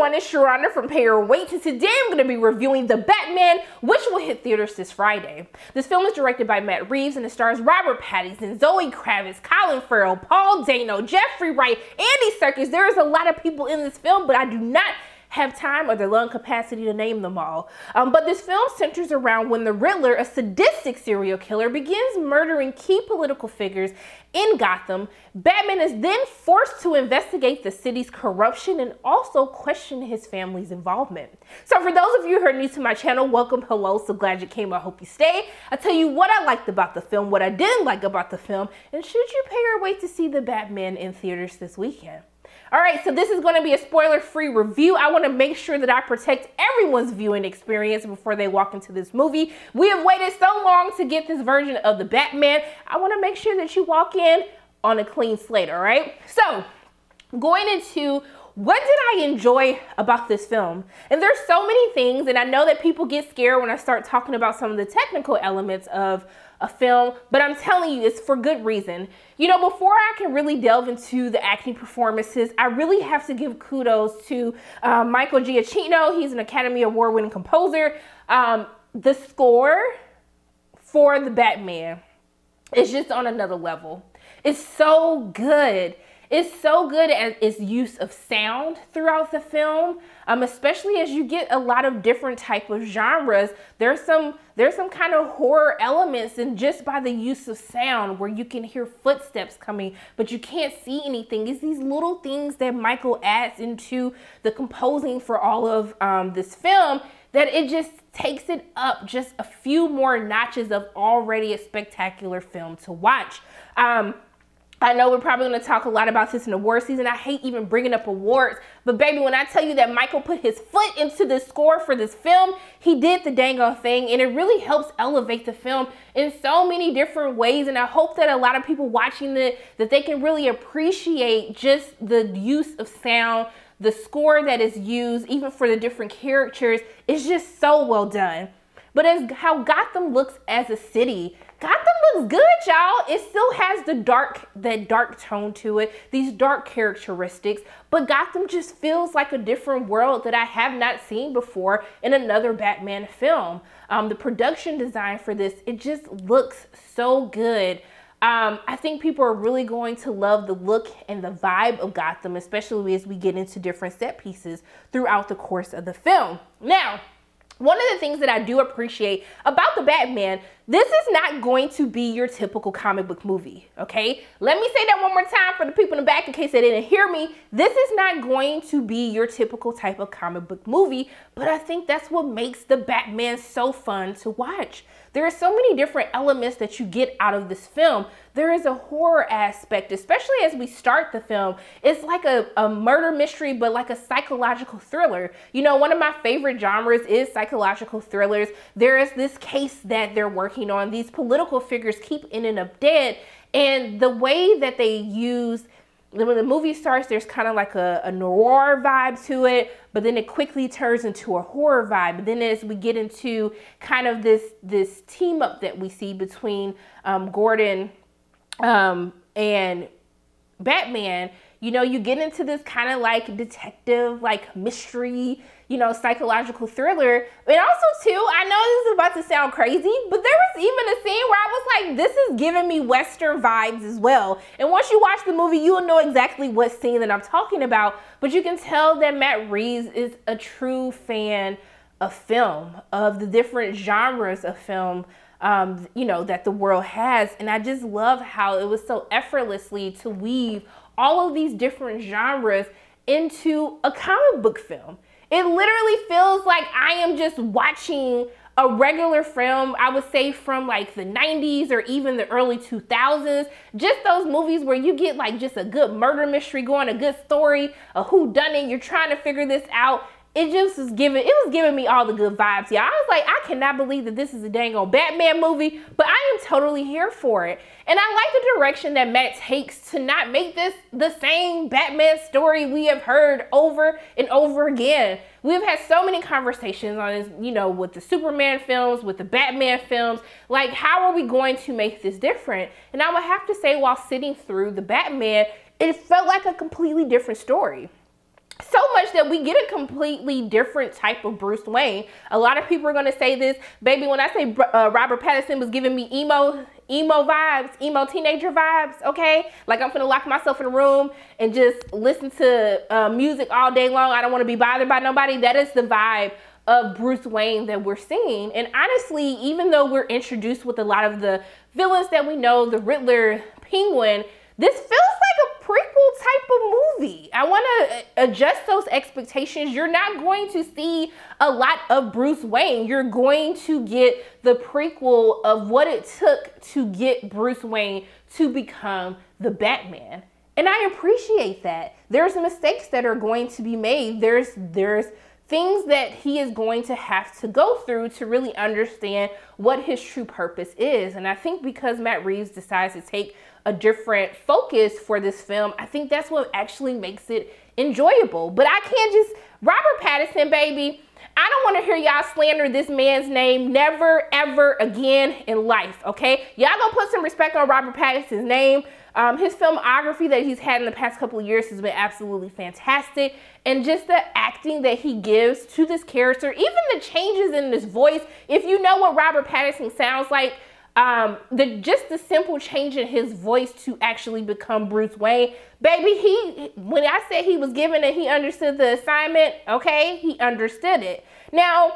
everyone, it's Sharonda from Pay or Wait, and today I'm going to be reviewing The Batman, which will hit theaters this Friday. This film is directed by Matt Reeves and it stars Robert Pattinson, Zoe Kravitz, Colin Farrell, Paul Dano, Jeffrey Wright, Andy Serkis. There is a lot of people in this film, but I do not have time or the lung capacity to name them all. Um, but this film centers around when the Riddler, a sadistic serial killer, begins murdering key political figures in Gotham. Batman is then forced to investigate the city's corruption and also question his family's involvement. So for those of you who are new to my channel, welcome, hello, so glad you came, I hope you stay. I'll tell you what I liked about the film, what I didn't like about the film, and should you pay your way to see the Batman in theaters this weekend. All right, so this is going to be a spoiler-free review. I want to make sure that I protect everyone's viewing experience before they walk into this movie. We have waited so long to get this version of the Batman. I want to make sure that you walk in on a clean slate, all right? So, going into what did I enjoy about this film? And there's so many things, and I know that people get scared when I start talking about some of the technical elements of a film, but I'm telling you, it's for good reason. You know, before I can really delve into the acting performances, I really have to give kudos to um, Michael Giacchino. He's an Academy Award winning composer. Um, the score for the Batman is just on another level. It's so good. It's so good at its use of sound throughout the film, um, especially as you get a lot of different type of genres. There's some there's some kind of horror elements and just by the use of sound where you can hear footsteps coming, but you can't see anything. It's these little things that Michael adds into the composing for all of um, this film that it just takes it up just a few more notches of already a spectacular film to watch. Um, I know we're probably going to talk a lot about this in the award season. I hate even bringing up awards, but baby, when I tell you that Michael put his foot into the score for this film, he did the dango thing, and it really helps elevate the film in so many different ways. And I hope that a lot of people watching it that they can really appreciate just the use of sound, the score that is used, even for the different characters, is just so well done. But as how Gotham looks as a city, Gotham looks good, y'all. It still has the dark, that dark tone to it, these dark characteristics, but Gotham just feels like a different world that I have not seen before in another Batman film. Um, the production design for this, it just looks so good. Um, I think people are really going to love the look and the vibe of Gotham, especially as we get into different set pieces throughout the course of the film. Now, one of the things that I do appreciate about the Batman, this is not going to be your typical comic book movie, okay? Let me say that one more time for the people in the back in case they didn't hear me. This is not going to be your typical type of comic book movie, but I think that's what makes the Batman so fun to watch. There are so many different elements that you get out of this film. There is a horror aspect, especially as we start the film. It's like a, a murder mystery, but like a psychological thriller. You know, one of my favorite genres is psychological thrillers. There is this case that they're working on. These political figures keep ending up dead. And the way that they use when the movie starts, there's kind of like a, a, noir vibe to it, but then it quickly turns into a horror vibe. But then as we get into kind of this this team up that we see between um, Gordon um, and Batman, you know, you get into this kind of like detective, like mystery you know, psychological thriller. And also, too, I know this is about to sound crazy, but there was even a scene where I was like, this is giving me Western vibes as well. And once you watch the movie, you will know exactly what scene that I'm talking about. But you can tell that Matt Reeves is a true fan of film, of the different genres of film. Um, you know, that the world has. And I just love how it was so effortlessly to weave all of these different genres into a comic book film. It literally feels like I am just watching a regular film, I would say from like the 90s or even the early 2000s. Just those movies where you get like just a good murder mystery going, a good story, a who done it, you're trying to figure this out it just was giving it was giving me all the good vibes. Yeah, I was like, I cannot believe that this is a dang old Batman movie, but I am totally here for it. And I like the direction that Matt takes to not make this the same Batman story we have heard over and over again. We've had so many conversations on this, you know, with the Superman films, with the Batman films. Like, how are we going to make this different? And I would have to say, while sitting through the Batman, it felt like a completely different story. So much that we get a completely different type of Bruce Wayne. A lot of people are going to say this, baby, when I say uh, Robert Pattinson was giving me emo emo vibes, emo teenager vibes, okay? Like I'm gonna lock myself in a room and just listen to uh, music all day long. I don't wanna be bothered by nobody. That is the vibe of Bruce Wayne that we're seeing. And honestly, even though we're introduced with a lot of the villains that we know, the Riddler, Penguin, this feels like a prequel type of movie. I want to adjust those expectations. You're not going to see a lot of Bruce Wayne. You're going to get the prequel of what it took to get Bruce Wayne to become the Batman. And I appreciate that. There's mistakes that are going to be made. There's there's things that he is going to have to go through to really understand what his true purpose is. And I think because Matt Reeves decides to take a different focus for this film, I think that's what actually makes it enjoyable. But I can't just, Robert Pattinson, baby, I don't want to hear y'all slander this man's name never, ever again in life, okay? Y'all gonna put some respect on Robert Pattinson's name. Um, his filmography that he's had in the past couple of years has been absolutely fantastic. And just the acting that he gives to this character, even the changes in his voice. If you know what Robert Pattinson sounds like, um, the just the simple change in his voice to actually become Bruce Wayne, baby. He when I said he was given it, he understood the assignment. Okay, he understood it. Now,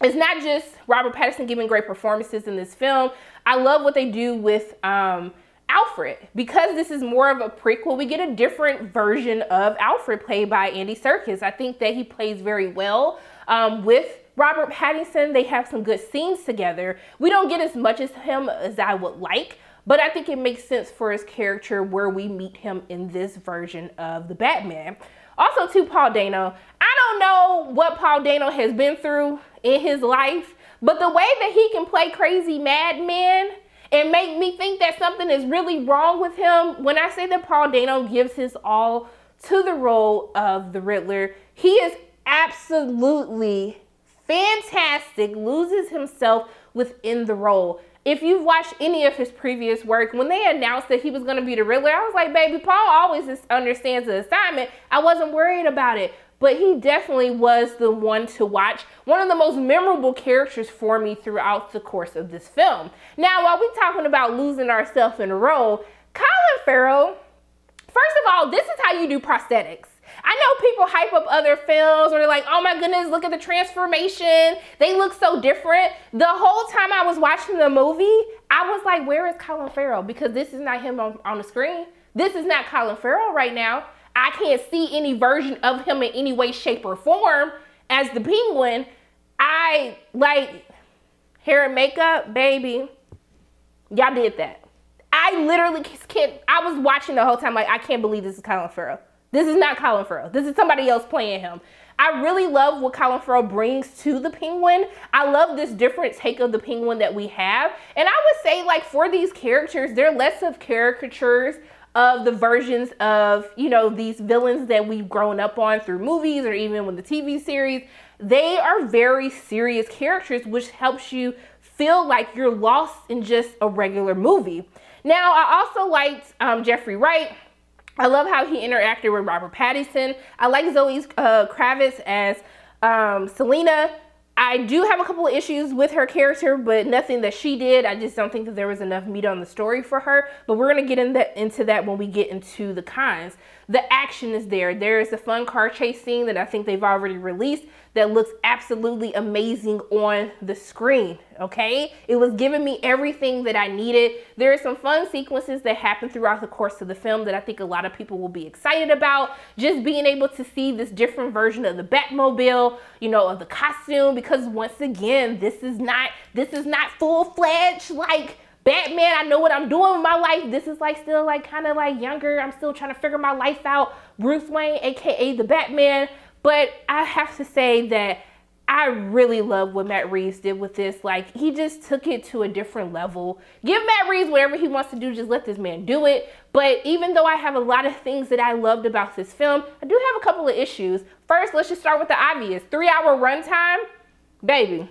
it's not just Robert Pattinson giving great performances in this film. I love what they do with um, Alfred. Because this is more of a prequel, we get a different version of Alfred played by Andy Serkis. I think that he plays very well um, with Robert Pattinson. They have some good scenes together. We don't get as much as him as I would like, but I think it makes sense for his character where we meet him in this version of the Batman. Also to Paul Dano, I don't know what Paul Dano has been through in his life, but the way that he can play crazy madman and make me think that something is really wrong with him. When I say that Paul Dano gives his all to the role of the Riddler, he is absolutely fantastic, loses himself within the role. If you've watched any of his previous work, when they announced that he was going to be the Riddler, I was like, baby, Paul always understands the assignment. I wasn't worried about it but he definitely was the one to watch. One of the most memorable characters for me throughout the course of this film. Now, while we're talking about losing ourselves in a role, Colin Farrell, first of all, this is how you do prosthetics. I know people hype up other films or they're like, oh my goodness, look at the transformation. They look so different. The whole time I was watching the movie, I was like, where is Colin Farrell? Because this is not him on, on the screen. This is not Colin Farrell right now. I can't see any version of him in any way, shape, or form as the penguin. I like hair and makeup, baby. Y'all did that. I literally can't. I was watching the whole time, like, I can't believe this is Colin Farrell. This is not Colin Farrell. This is somebody else playing him. I really love what Colin Farrell brings to the penguin. I love this different take of the penguin that we have. And I would say, like, for these characters, they're less of caricatures of the versions of, you know, these villains that we've grown up on through movies or even with the TV series. They are very serious characters, which helps you feel like you're lost in just a regular movie. Now, I also liked um, Jeffrey Wright. I love how he interacted with Robert Pattinson. I like Zoe uh, Kravitz as um, Selina. I do have a couple of issues with her character, but nothing that she did. I just don't think that there was enough meat on the story for her. But we're going to get in that, into that when we get into the cons. The action is there. There is a fun car chase scene that I think they've already released that looks absolutely amazing on the screen, okay? It was giving me everything that I needed. There are some fun sequences that happen throughout the course of the film that I think a lot of people will be excited about. Just being able to see this different version of the Batmobile, you know, of the costume, because once again, this is not, this is not full-fledged, like, Batman, I know what I'm doing with my life. This is like still like kind of like younger. I'm still trying to figure my life out. Bruce Wayne, aka the Batman. But I have to say that I really love what Matt Reeves did with this. Like, he just took it to a different level. Give Matt Reeves whatever he wants to do, just let this man do it. But even though I have a lot of things that I loved about this film, I do have a couple of issues. First, let's just start with the obvious. Three hour runtime, baby.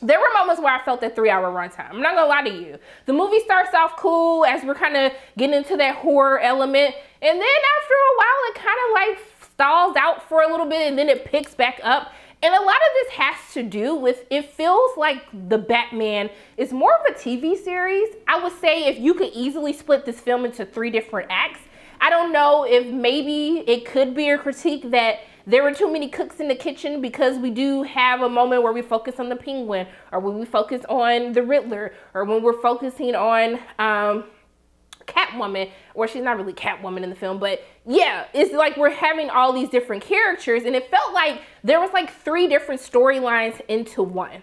There were moments where I felt that three hour runtime. I'm not gonna lie to you. The movie starts off cool as we're kind of getting into that horror element. And then after a while, it kind of like stalls out for a little bit and then it picks back up. And a lot of this has to do with it feels like the Batman is more of a TV series. I would say if you could easily split this film into three different acts, I don't know if maybe it could be a critique that there were too many cooks in the kitchen because we do have a moment where we focus on the penguin or when we focus on the Riddler or when we're focusing on um, Catwoman, or she's not really Catwoman in the film, but yeah, it's like we're having all these different characters, and it felt like there was like three different storylines into one.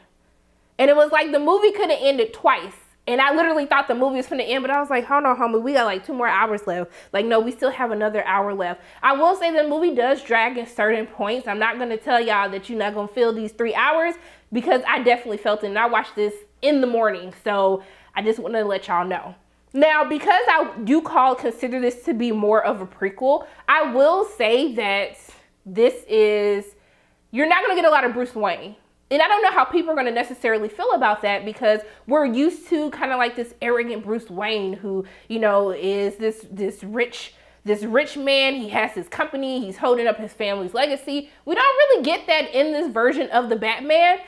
And it was like the movie could have ended twice. And I literally thought the movie was gonna end, but I was like, hold on, homie, we got like two more hours left. Like, no, we still have another hour left. I will say the movie does drag in certain points. I'm not gonna tell y'all that you're not gonna feel these three hours because I definitely felt it. And I watched this in the morning. So I just wanted to let y'all know. Now, because I do call consider this to be more of a prequel, I will say that this is you're not going to get a lot of Bruce Wayne. And I don't know how people are going to necessarily feel about that because we're used to kind of like this arrogant Bruce Wayne who, you know, is this this rich this rich man, he has his company, he's holding up his family's legacy. We don't really get that in this version of the Batman.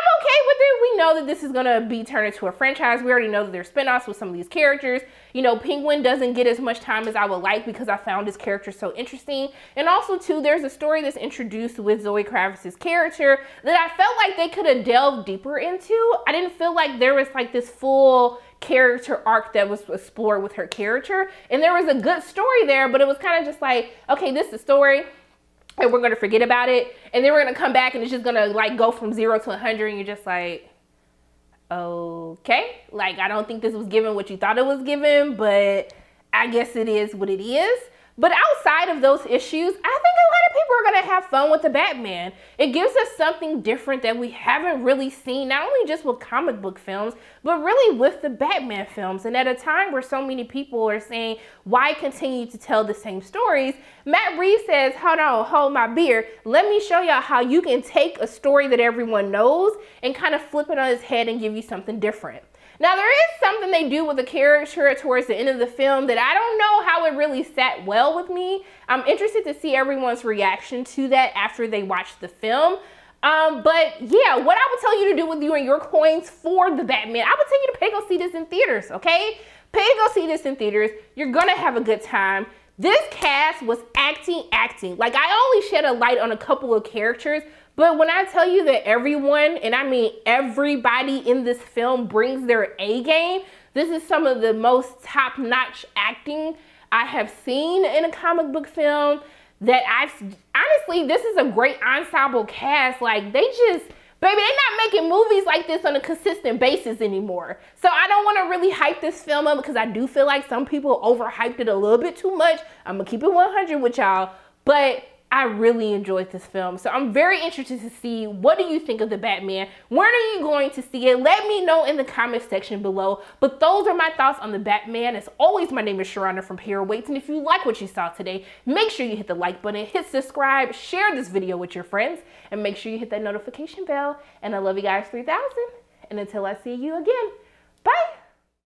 I'm okay with it. We know that this is gonna be turned into a franchise. We already know that there's spinoffs with some of these characters. You know, Penguin doesn't get as much time as I would like because I found his character so interesting. And also, too, there's a story that's introduced with Zoe Kravitz's character that I felt like they could have delved deeper into. I didn't feel like there was like this full character arc that was explored with her character. And there was a good story there, but it was kind of just like, okay, this is the story and we're gonna forget about it and then we're gonna come back and it's just gonna like go from zero to 100 and you're just like okay. Like i don't think this was given what you thought it was given but i guess it is what it is but outside of those issues, I think a lot of people are to have fun with the Batman. It gives us something different that we haven't really seen, not only just with comic book films, but really with the Batman films. And at a time where so many people are saying, why continue to tell the same stories? Matt Reeves says, hold on, hold my beer. Let me show y'all how you can take a story that everyone knows and kind of flip it on its head and give you something different. Now, there is something they do with the character towards the end of the film that I don't know how it really sat well with me. I'm interested to see everyone's reaction to that after they watch the film. Um, but yeah, what I would tell you to do with you and your coins for the Batman, I would tell you to pay go see this in theaters, okay? Pay to go see this in theaters. You're gonna have a good time. This cast was acting, acting. Like I only shed a light on a couple of characters, but when I tell you that everyone, and I mean everybody in this film brings their A game, this is some of the most top notch acting I have seen in a comic book film that I've, honestly, this is a great ensemble cast. Like they just, baby, they're not making movies like this on a consistent basis anymore. So I don't want to really hype this film up because I do feel like some people overhyped it a little bit too much. I'm gonna keep it 100 with y'all. But I really enjoyed this film. So I'm very interested to see what do you think of the Batman? When are you going to see it? Let me know in the comment section below. But those are my thoughts on the Batman. As always, my name is Sharonda from Pair Weights. And if you like what you saw today, make sure you hit the like button, hit subscribe, share this video with your friends, and make sure you hit that notification bell. And I love you guys 3000. And until I see you again,